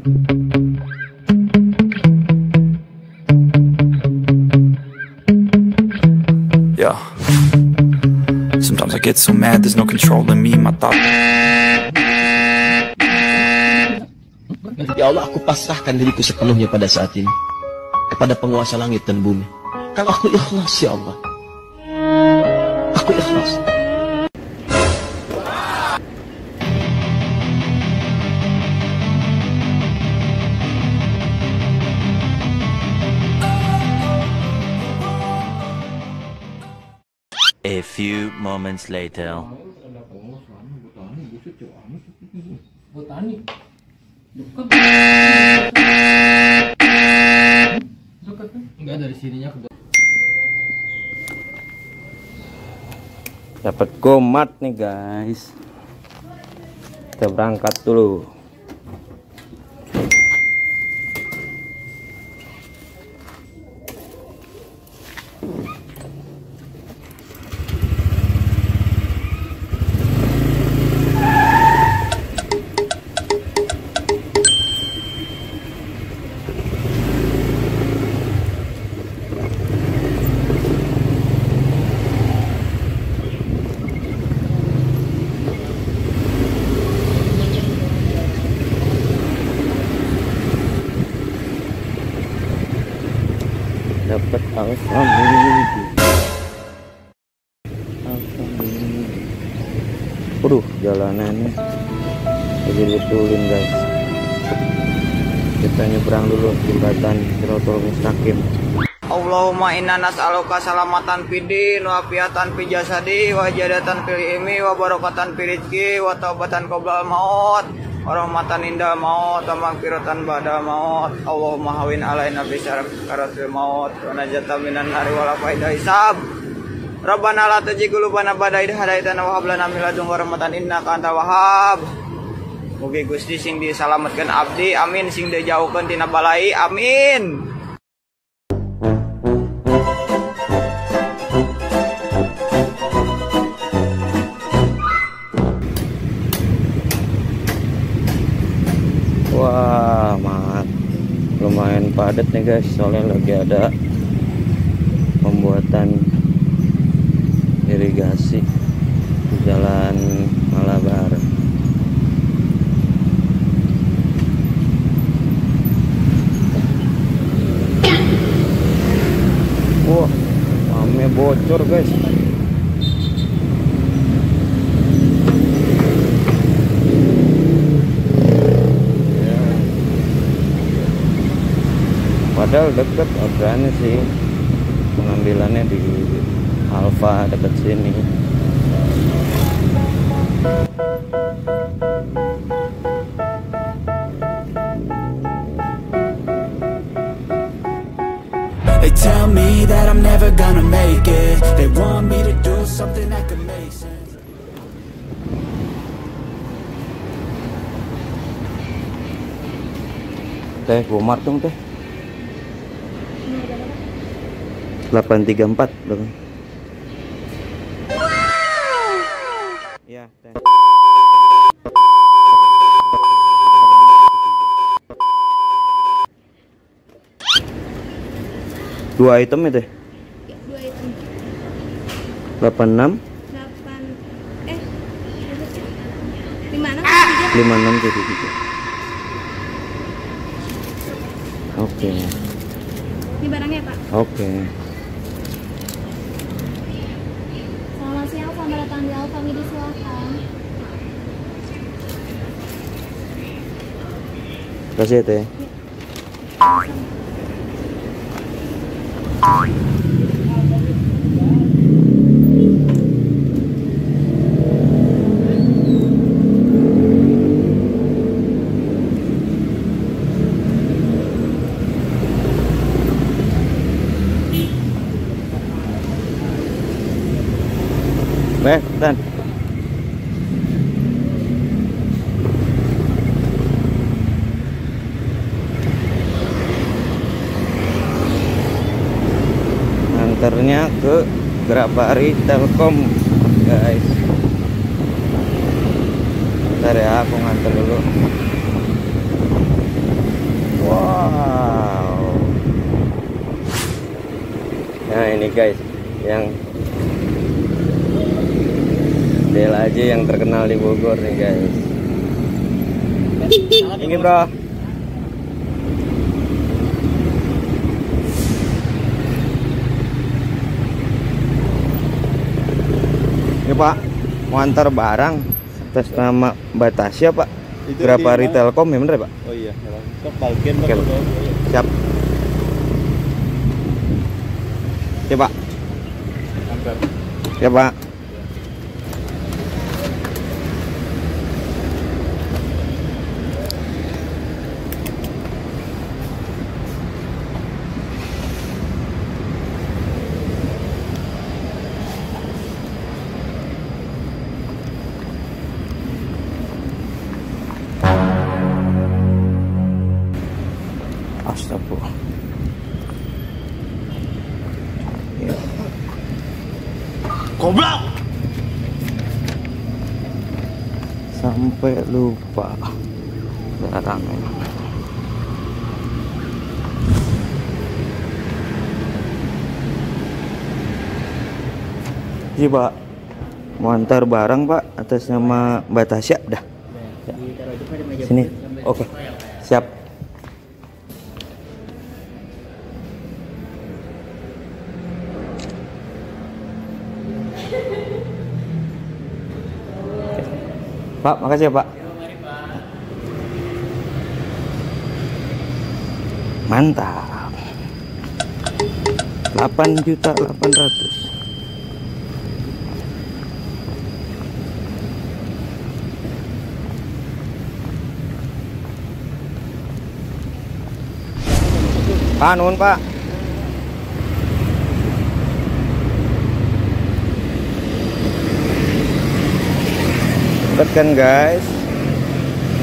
Yeah. Sometimes I get so mad, there's no controlling me. My thoughts. Ya Allah, aku pasrahkan diriku sepenuhnya pada saat ini kepada penguasa langit dan bumi. Kalau aku ikhlas, ya Allah. A few moments later. botani dekat dekat enggak dari sininya ke dapat gomat nih guys. Kita berangkat dulu Waduh jalanannya lagi betulin guys. Kita nyebrang dulu jembatan Sirotol Mustaqim. Allahumma inna nas'aluka salamatan fidin wa afiatan fi jasadi wa jadatan fil ilmi wa barakatan fil rizqi wa taubatan maut rahmatan inda maut wa maghfiratan ba'da maut. Allahumma hawin alaina fi syaratil maut. Wa najatan minan nari wa la faida hisab. Rabbana la tujigh qulubana ba'da idh wa hab lana min ladunka rahmatan innaka antal wahhab. Mugi Gusti sing disalametkeun abdi amin. Sing dijauhkeun tina balai amin padat nih guys soalnya lagi ada pembuatan irigasi di jalan Malabar wah mame bocor guys Ya. Padahal deket orderannya sih pengambilannya di Alfa deket sini They tell me that I'm never gonna make it. They want me to do something that could make sense. teh Gomar dong teh 834 belakang ya dua item teh Ya, dua item. 86 delapan eh lima enam tiga? 56 jadi tiga. Oke. Ini barangnya pak. Oke. selamat La 7. muternya ke Grapari Telkom guys. Ntar ya aku nganter dulu. Wow. Nah ini guys yang Del aja yang terkenal di Bogor nih guys. Ini bro. Ini pak. Mau antar barang atas nama Batasya pak. Itu berapa di- retailcom ya bener ya pak? Oh iya, ke Balken Oke, Pak. siap. Ya pak. Ya pak Astagfirullah. Ya. Goblok! Sampai lupa. Sekarang. Iya pak, mau antar barang pak atas nama Mbak Tasya dah. Sini, oke, siap. Pak, makasih ya Pak. Mantap. 8 juta 800. Pak, nuhun Pak. Cepet kan guys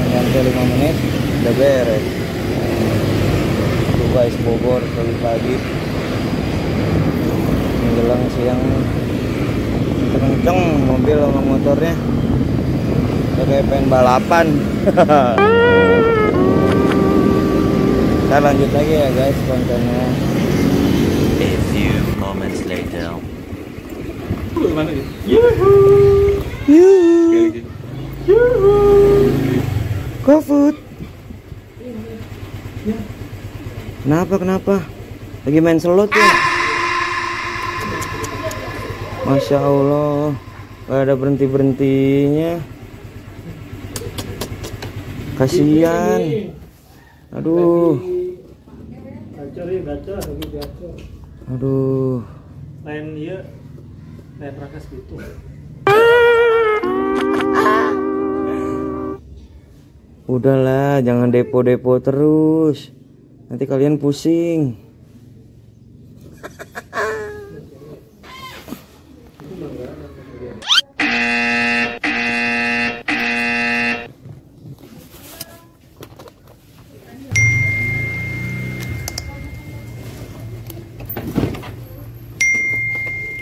Nyampe 5 menit Udah beres. Tuh guys Bogor pagi-pagi Menjelang siang Kenceng mobil sama motornya. Udah kayak pengen balapan. Kita lanjut lagi ya guys kontennya. A few moments later. GoFood. Kenapa kenapa? Lagi main slot ya? Masya Allah, gak ada berhenti berhentinya. Kasihan. Aduh. Aduh. Lain iya, lain rakas gitu. Udahlah, jangan depo-depo terus. Nanti kalian pusing.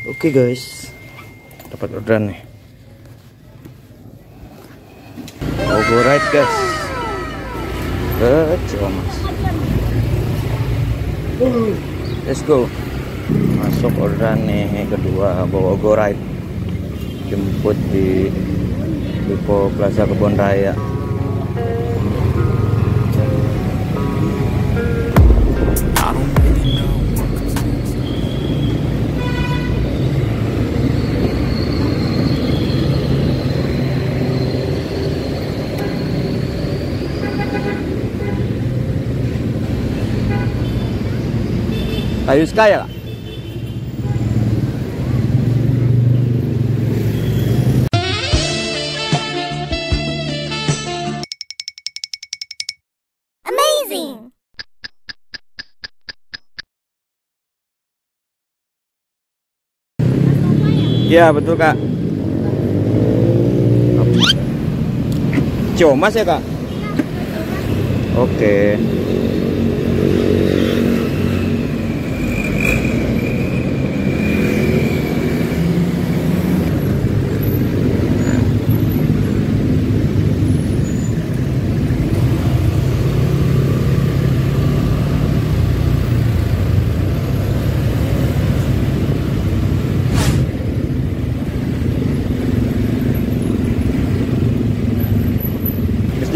Oke guys, dapat orderan nih. Ogo ride guys. Ke Ciamas. Let's go. Masuk orderan nih kedua bawa Go ride. Jemput di Lipo Plaza Kebon Raya. Kayu Sky ya kak? Amazing! Iya betul kak. Ciomas ya kak? Oke.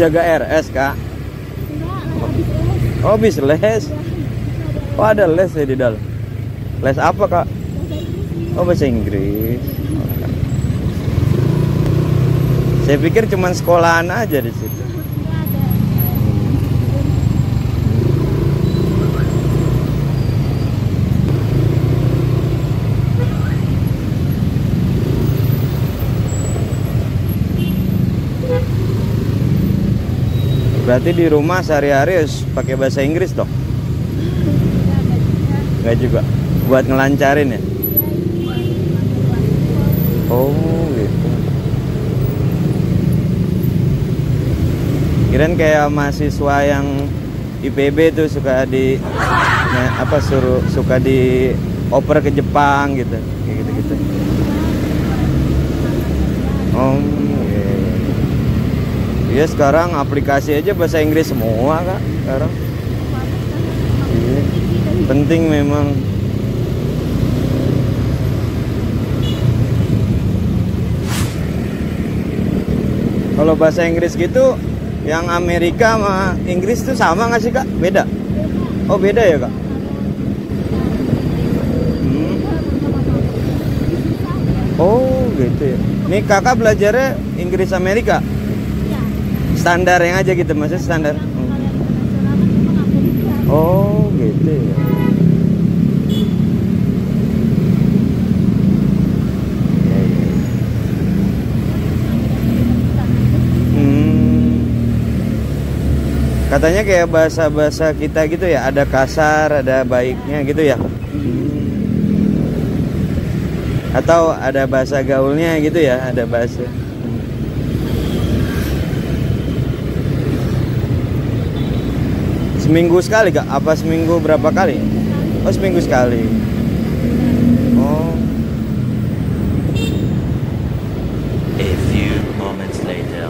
Jaga RS kak. Enggak, oh habis les. bis les. Oh ada les ya di dalam les apa kak? Oh bahasa Inggris. Saya pikir cuman sekolahan aja di situ berarti di rumah sehari-hari harus pakai bahasa Inggris dong Enggak juga. buat ngelancarin ya oh gitu kirain kayak mahasiswa yang IPB tuh suka di nah, apa suruh suka di oper ke Jepang gitu kayak gitu gitu oh. Iya sekarang aplikasi aja bahasa Inggris semua kak sekarang. Iya. penting memang. Kalau bahasa Inggris gitu yang Amerika sama Inggris tuh sama nggak sih kak? Beda? Oh beda ya kak? Hmm. oh gitu ya. Ini kakak belajarnya Inggris Amerika standar yang aja gitu maksudnya standar oh gitu ya. Hmm. Katanya kayak bahasa-bahasa kita gitu ya, ada kasar, ada baiknya gitu ya. Atau ada bahasa gaulnya gitu ya, ada bahasa. Seminggu sekali kak? Apa seminggu berapa kali? Oh seminggu sekali. Oh. A few moments later.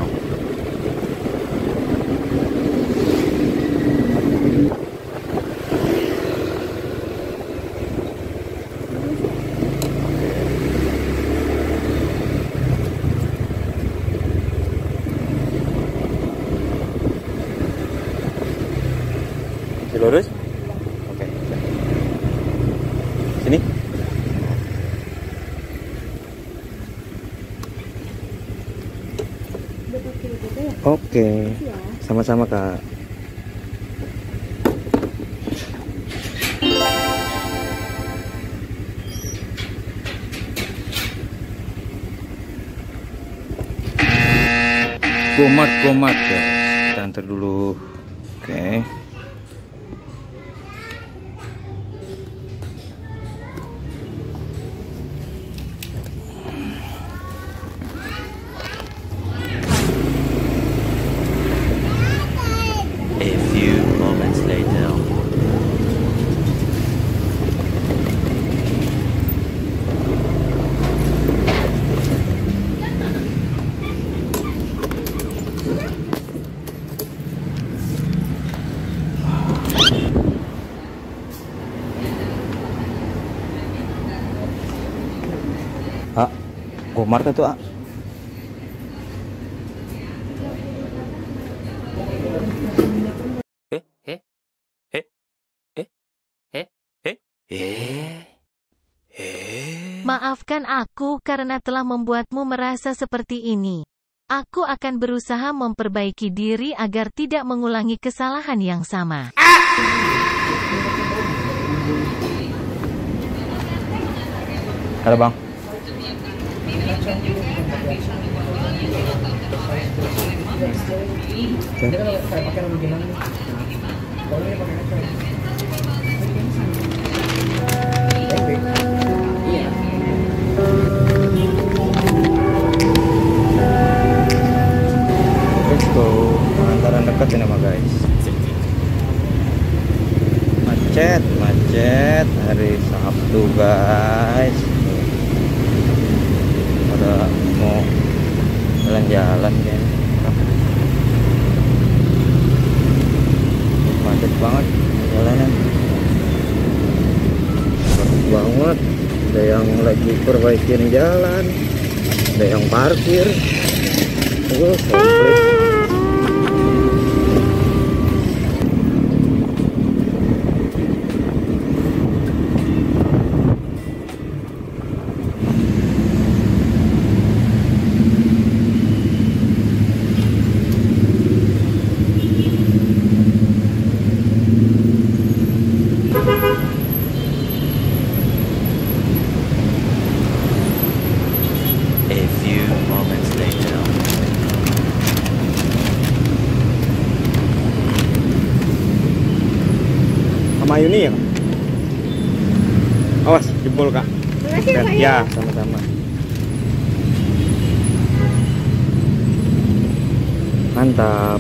Masih lurus? Oke. Sini. Oke. Sama-sama, Kak. Komat, komat ya. Kita dulu. Oke. A few moments later. Ah, Tuh, ah. Maafkan aku karena telah membuatmu merasa seperti ini. Aku akan berusaha memperbaiki diri agar tidak mengulangi kesalahan yang sama. Halo, Bang. Go. Pengantaran dekat ini mah guys. Macet, macet hari Sabtu guys. Pada mau jalan-jalan kan. Macet banget jalanan. Macet banget. Ada yang lagi perbaikin jalan, ada yang parkir. Oh, komplit. Mayuni ya awas jempol kak Makasih ya, Dan- ya. sama-sama. Mantap.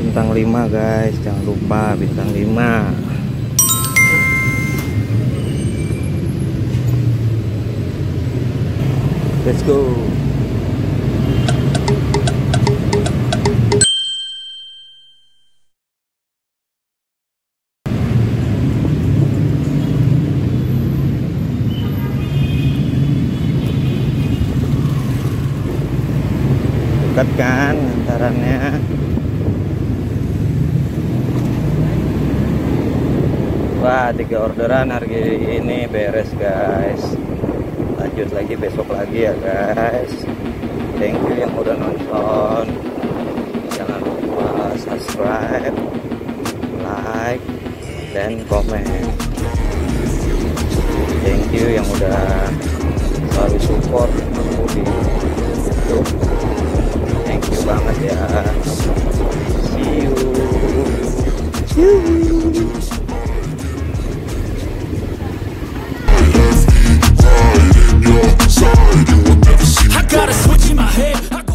Bintang 5 guys. Jangan lupa bintang 5 let's go orderan harga ini beres guys. Lanjut lagi besok lagi ya guys. Thank you yang udah nonton. Jangan lupa subscribe like dan komen. Thank you yang udah selalu support aku di youtube. Thank you banget ya. See you, see you. got a switch in my head. I